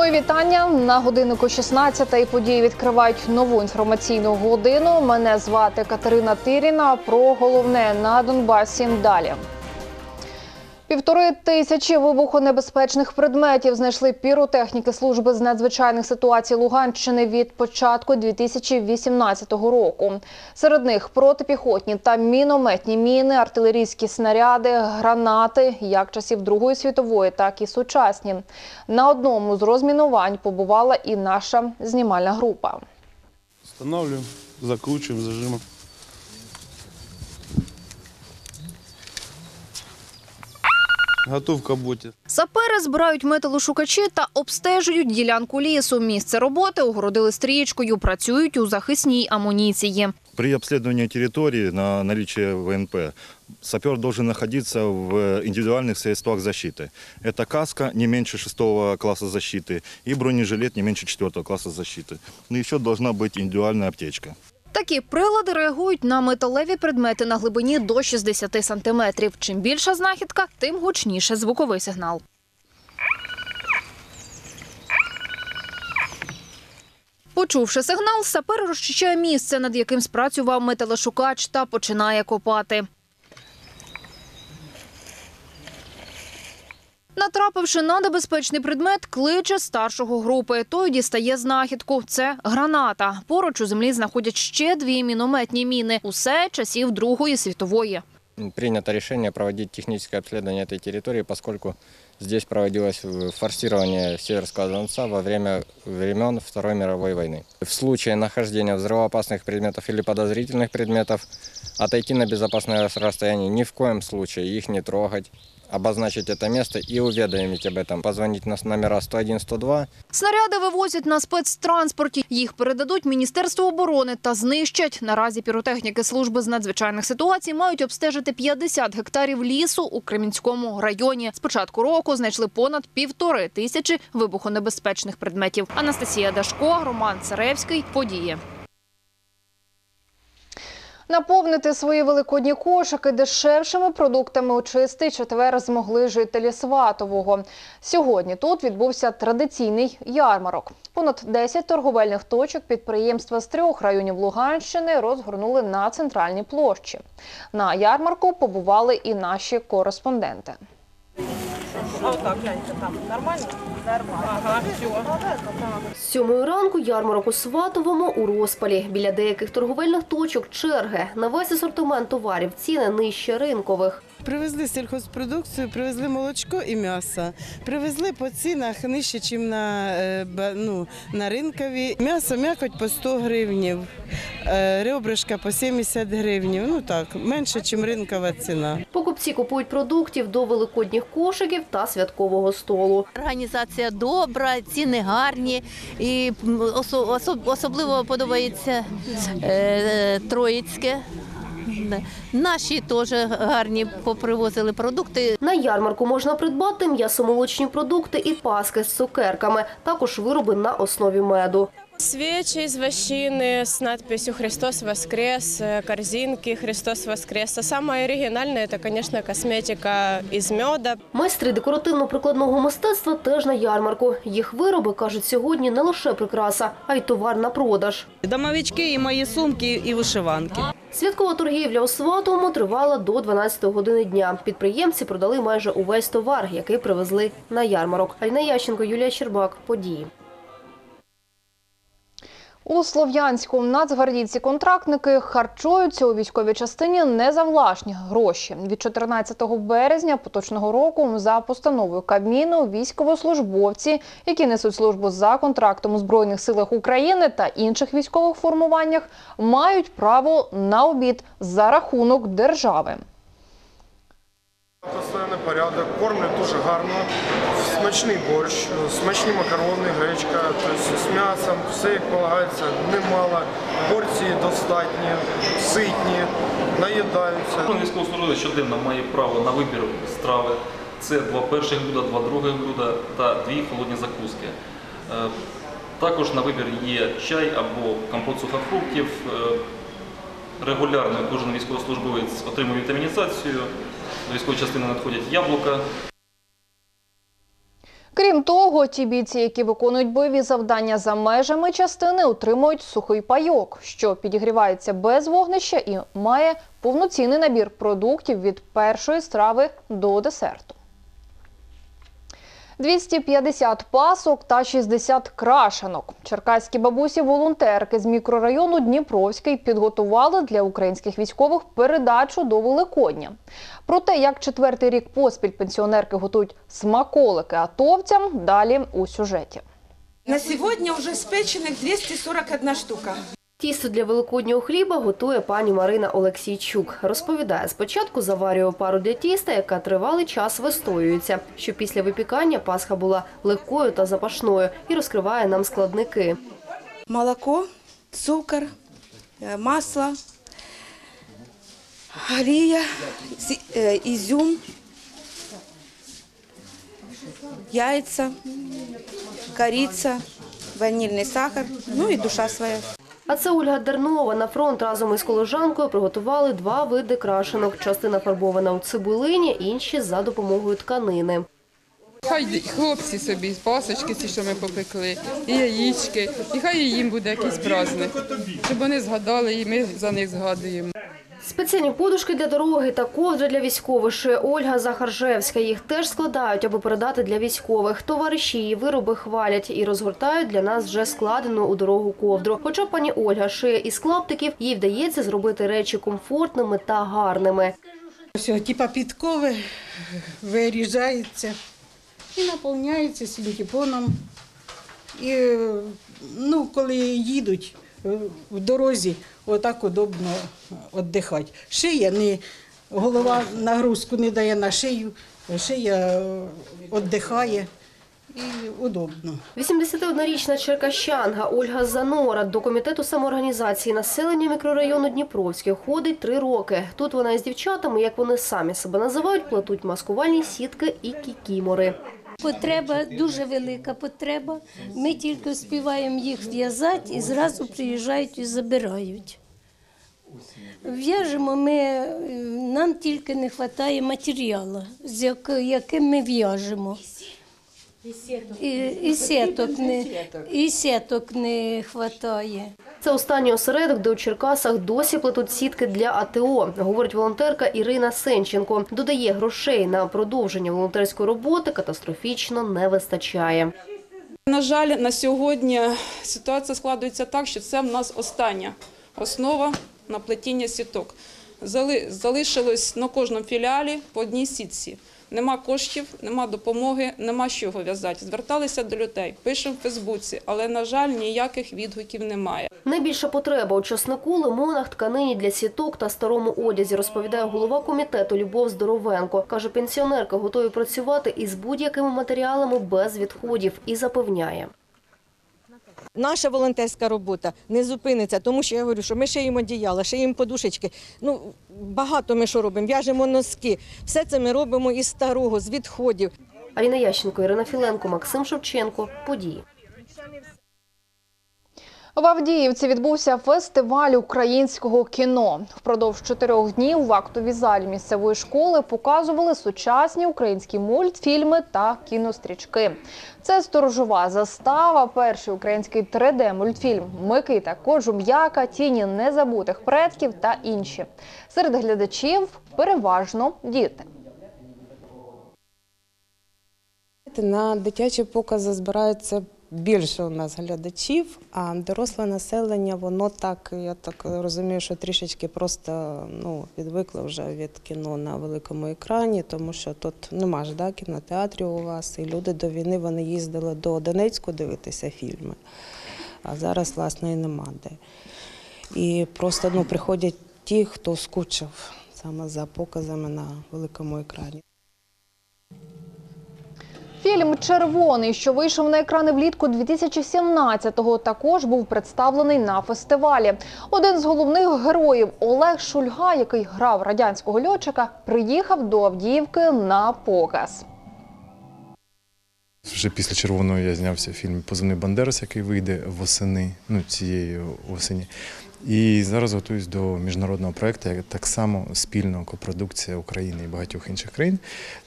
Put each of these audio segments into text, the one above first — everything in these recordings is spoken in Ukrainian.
Мої вітання на годиннику 16 і події відкривають нову інформаційну годину. Мене звати Катерина Тиріна. Про головне на Донбасі далі. Півтори тисячі вибухонебезпечних предметів знайшли піротехніки служби з надзвичайних ситуацій Луганщини від початку 2018 року. Серед них протипіхотні та мінометні міни, артилерійські снаряди, гранати, як часів Другої світової, так і сучасні. На одному з розмінувань побувала і наша знімальна група. Встановлюємо, закручуємо, зажимом. Готов к роботі. Сапери збирають металошукачі та обстежують ділянку лісу. Місце роботи огородили стрічкою, працюють у захисній амуніції. При обследовании территории на наличие ВНП сапер должен находиться в индивидуальных средствах защиты. Это каска не меньше шестого класса защиты и бронежилет не меньше четвертого класса защиты. Ну еще должна быть индивидуальная аптечка. Такі прилади реагують на металеві предмети на глибині до 60 сантиметрів. Чим більша знахідка, тим гучніше звуковий сигнал. Почувши сигнал, сапер розчищає місце, над яким спрацював металошукач та починає копати. Натрапивши на небезпечний предмет, кличе старшого групи. Той дістає знахідку. Це граната. Поруч у землі знаходять ще дві мінометні міни. Усе часів Другої світової. Прийнято рішення проводити технічне обслідування цієї території, поскольку здесь проводилось э, форсирование Северского Донца во время времен Второй мировой войны. В случае нахождения взрывоопасных предметов или подозрительных предметов отойти на безопасное расстояние, ни в коем случае их не трогать, обозначить это место и уведомить об этом. Позвонить на номера 101-102 Снаряди вивозять на спецтранспорті. Їх передадуть Міністерству оборони та знищать. Наразі піротехніки служби з надзвичайних ситуацій мають обстежити 50 гектарів лісу у Кремінському районі. З початку року знайшли понад півтори тисячі вибухонебезпечних предметів. Анастасія Дашко, Роман Царевський. Події. Наповнити свої великодні кошики дешевшими продуктами у чистий четвер змогли жителі Сватового. Сьогодні тут відбувся традиційний ярмарок. Понад 10 торговельних точок підприємства з трьох районів Луганщини розгорнули на центральній площі. На ярмарку побували і наші кореспонденти. А вот гляньте, там нормально? Нормально. Ага, все. З сьомої ранку ярмарок у Сватовому у розпалі. Біля деяких торговельних точок черги. На весь асортимент товарів ціни нижче ринкових. Привезли сільхозпродукцію, привезли молочко і м'ясо. Привезли по цінах нижче, ніж на, е, ну, на ринкові. М'ясо м'якоть по 100 гривнів, е, ребрышка по 70 гривнів. Ну так, менше, ніж ринкова ціна. Покупці купують продуктів до великодніх кошиків та святкового столу. Організація добра, ціни гарні і особливо подобається е, Троїцьке Да. Наші теж гарні попривозили продукти. На ярмарку можна придбати м'ясомолочні продукти і паски з цукерками, також вироби на основі меду. Свечи из вощины с надписью «Христос воскрес», э, корзинки «Христос воскрес». А самое оригинальное – это, конечно, косметика из меда. Майстри декоративно-прикладного мистецтва теж на ярмарку. Їх вироби, кажуть, сьогодні не лише прикраса, а й товар на продаж. Домовички і мої сумки, і вишиванки. Святкова торгівля у Сватовому тривала до 12 години дня. Підприємці продали майже увесь товар, який привезли на ярмарок. Аліна Ященко, Юлія Щербак. Події. У Слов'янську нацгвардійці-контрактники харчуються у військовій частині не за власні гроші. Від 14 березня поточного року за постановою Кабміну військовослужбовці, які несуть службу за контрактом у Збройних силах України та інших військових формуваннях, мають право на обід за рахунок держави. Порядок, кормлять дуже гарно, смачний борщ, смачні макарони, гречка, тобто з м'ясом, все як полагається, немало, порції достатні, ситні, наїдаються. Кожен військовослужбовець щоденно має право на вибір страви. Це два перших блюда, два других блюда та дві холодні закуски. Е, Також на вибір є чай або компот сухофруктів. Е, Регулярно кожен військовослужбовець отримує вітамінізацію. До військової частини надходять яблука, Крім того, ті бійці, які виконують бойові завдання за межами частини, отримують сухий пайок, що підігрівається без вогнища і має повноцінний набір продуктів від першої страви до десерту. 250 пасок та 60 крашенок. Черкаські бабусі-волонтерки з мікрорайону Дніпровський підготували для українських військових передачу до Великодня. Про те, як четвертий рік поспіль пенсіонерки готують смаколики атовцям, далі у сюжеті. На сегодня уже спеченных 241 штука. Тісто для великоднього хліба готує пані Марина Олексійчук. Розповідає, спочатку заварює пару для тіста, яка тривалий час вистоюється, щоб після випікання пасха була легкою та запашною, і розкриває нам складники. Молоко, цукор, э, масло, олія, зи- э, изюм, яйца, корица, ванильный сахар, ну и душа своя. А це Ольга Дернова. На фронт разом із колежанкою приготували два види крашенок. Частина фарбована у цибулині, інші за допомогою тканини. Хай хлопці собі пасочки, ці, що ми попекли, і яєчки, і хай їм буде якийсь праздник, щоб вони згадали, і ми за них згадуємо. Спеціальні подушки для дороги та ковдри для військових шиє Ольга Захаржевська. Їх теж складають, аби передати для військових. Товариші її вироби хвалять і розгортають для нас вже складену у дорогу ковдру. Хоча пані Ольга шиє із клаптиків, їй вдається зробити речі комфортними та гарними. Все, типа підкови виріжається і наповняється синтепоном. І ну, коли їдуть в дорозі, отак удобно віддихати. Шия не голова нагрузку не дає на шию, шия віддихає і удобно. 81-річна черкащанка Ольга Занора до комітету самоорганізації населення мікрорайону Дніпровський ходить три роки. Тут вона із дівчатами, як вони самі себе називають, плетуть маскувальні сітки і кікімори. Потреба дуже велика потреба. Ми тільки співаємо їх в'язати і зразу приїжджають і забирають. В'яжемо ми, е, нам тільки не вистачає матеріалу, з яким ми в'яжемо. І, і сіток не, і сіток не вистачає. Це останній осередок, де у Черкасах досі плетуть сітки для АТО, говорить волонтерка Ірина Сенченко. Додає, грошей на продовження волонтерської роботи катастрофічно не вистачає. На жаль, на сьогодні ситуація складається так, що це в нас остання основа на плетіння сіток. Залишилось на кожному філіалі по одній сітці. Нема коштів, нема допомоги, нема з чого в'язати. Зверталися до людей, пишемо в Фейсбуці, але, на жаль, ніяких відгуків немає. Найбільша потреба у часнику, лимонах, тканині для сіток та старому одязі, розповідає голова комітету Любов Здоровенко. Каже, пенсіонерка готові працювати із будь-якими матеріалами без відходів і запевняє. Наша волонтерська робота не зупиниться, тому що я говорю, що ми шиємо одіяла, шиємо подушечки. Ну багато ми що робимо, в'яжемо носки. Все це ми робимо із старого, з відходів. Аліна Ященко, Ірина Філенко, Максим Шевченко. Події. В Авдіївці відбувся фестиваль українського кіно. Впродовж чотирьох днів в актовій залі місцевої школи показували сучасні українські мультфільми та кінострічки. Це сторожова застава, перший український 3D-мультфільм Микита Коджум'яка, тіні незабутих предків та інші. Серед глядачів переважно діти. На дитячі покази збирається більше у нас глядачів, а доросле населення, воно так, я так розумію, що трішечки просто ну, відвикло вже від кіно на великому екрані, тому що тут нема ж да, кінотеатрів у вас, і люди до війни вони їздили до Донецьку дивитися фільми, а зараз, власне, і нема де. І просто ну, приходять ті, хто скучив саме за показами на великому екрані. Фільм Червоний, що вийшов на екрани влітку 2017-го, також був представлений на фестивалі. Один з головних героїв Олег Шульга, який грав радянського льотчика, приїхав до Авдіївки на показ. Вже після червоного я знявся фільм Позивний Бандерас, який вийде восени, ну цієї осені. І зараз готуюсь до міжнародного проєкту, так само спільно копродукція України і багатьох інших країн.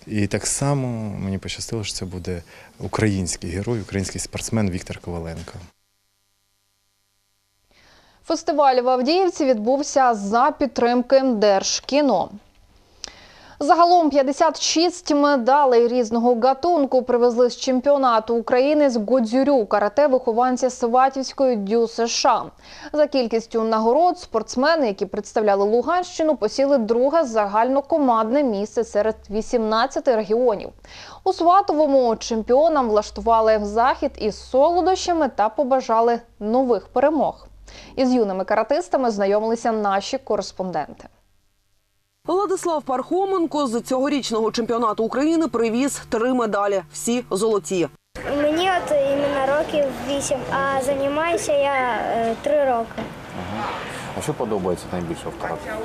І так само мені пощастило, що це буде український герой, український спортсмен Віктор Коваленко. Фестиваль в Авдіївці відбувся за підтримки Держкіно. Загалом 56 медалей різного гатунку привезли з чемпіонату України з Годзюрю карате вихованці Сватівської дю США. За кількістю нагород спортсмени, які представляли Луганщину, посіли друге загальнокомандне місце серед 18 регіонів. У Сватовому чемпіонам влаштували захід із солодощами та побажали нових перемог. Із юними каратистами знайомилися наші кореспонденти. Владислав Пархоменко з цьогорічного чемпіонату України привіз три медалі, всі золоті. Мені от іменно років вісім, а займаюся я е, три роки. А що подобається найбільше в карате?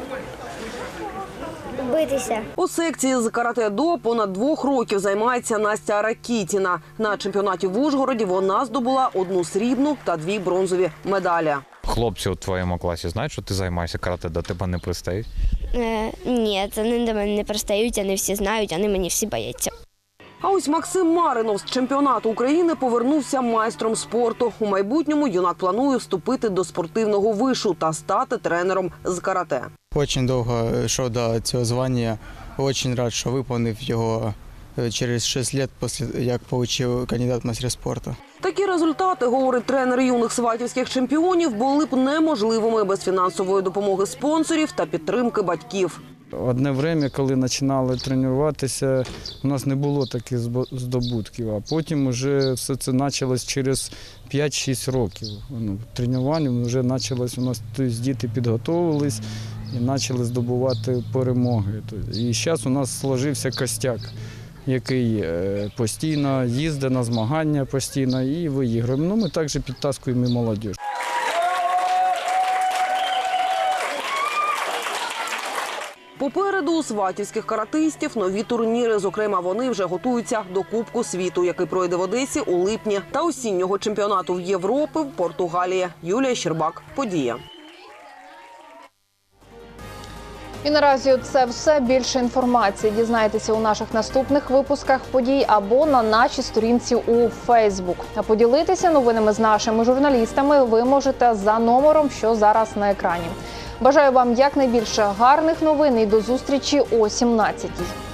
Битися. У секції з карате-до понад двох років займається Настя Ракітіна. На чемпіонаті в Ужгороді вона здобула одну срібну та дві бронзові медалі. Хлопці у твоєму класі знають, що ти займаєшся карате, до тебе не пристають? Е, ні, вони до мене не пристають, вони всі знають, вони мені всі бояться. А ось Максим Маринов з чемпіонату України повернувся майстром спорту. У майбутньому юнак планує вступити до спортивного вишу та стати тренером з карате. Очень довго йшов до цього звання. Очень рад, що виповнив його через 6 років, після як отримав кандидат в майстер спорту. Такі результати, говорить тренер юних сватівських чемпіонів, були б неможливими без фінансової допомоги спонсорів та підтримки батьків. Одне время, коли починали тренуватися, у нас не було таких здобутків, а потім вже все це почалось через 5-6 років. Ну, тренування вже почалось у нас, тобто діти підготовились і почали здобувати перемоги. І зараз у нас сложився костяк, який е, постійно їздить на змагання постійно і виігруємо. Ну, ми також підтаскуємо і. Попереду у сватівських каратистів нові турніри. Зокрема, вони вже готуються до Кубку світу, який пройде в Одесі у липні, та осіннього чемпіонату в Європи в Португалії. Юлія Щербак. Подія. І наразі це все. Більше інформації дізнаєтеся у наших наступних випусках подій або на нашій сторінці у Фейсбук. А поділитися новинами з нашими журналістами ви можете за номером, що зараз на екрані. Бажаю вам якнайбільше гарних новин і до зустрічі о 17-й.